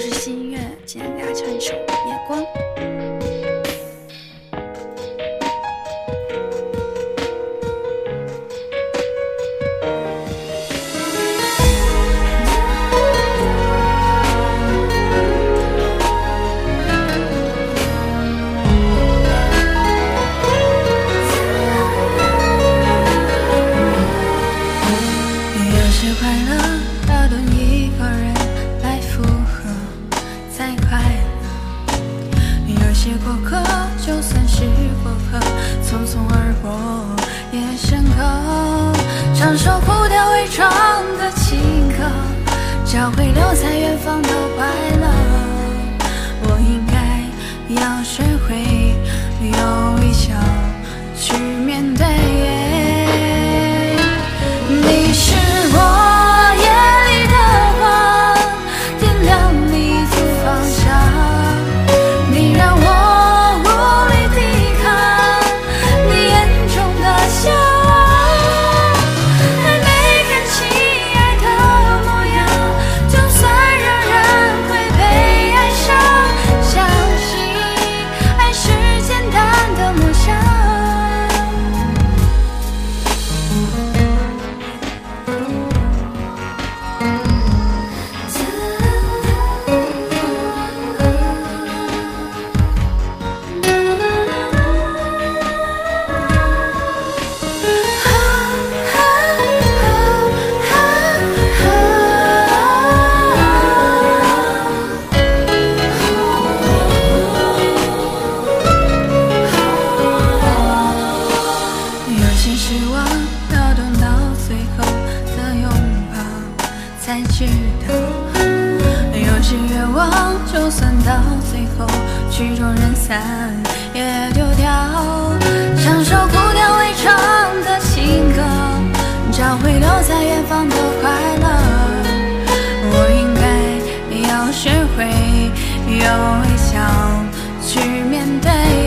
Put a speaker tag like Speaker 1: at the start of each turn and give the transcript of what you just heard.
Speaker 1: 我是心月，今天给大家唱一首《夜光》。过客就算是过客，匆匆而过也深刻。唱首不掉伪装的情歌，找回留在远方的快乐。才知道，有些愿望就算到最后曲终人散也丢掉。唱首姑娘未唱的情歌，找回留在远方的快乐。我应该要学会用微笑去面对。